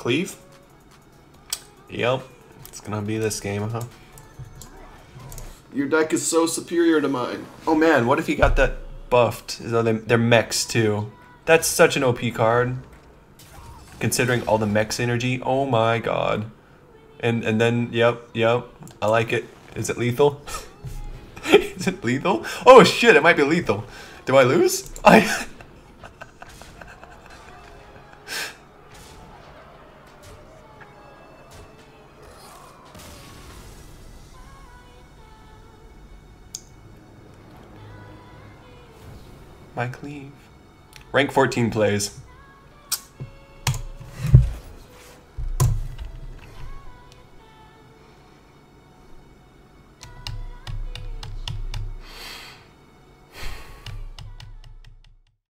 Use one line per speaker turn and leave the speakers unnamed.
Cleave? Yep. It's gonna be this game, huh?
Your deck is so superior to mine.
Oh man, what if he got that buffed? So they- they're mechs too. That's such an OP card. Considering all the mech energy. Oh my god. And and then yep, yep. I like it. Is it lethal? is it lethal? Oh shit, it might be lethal. Do I lose? I My cleave. Rank 14 plays.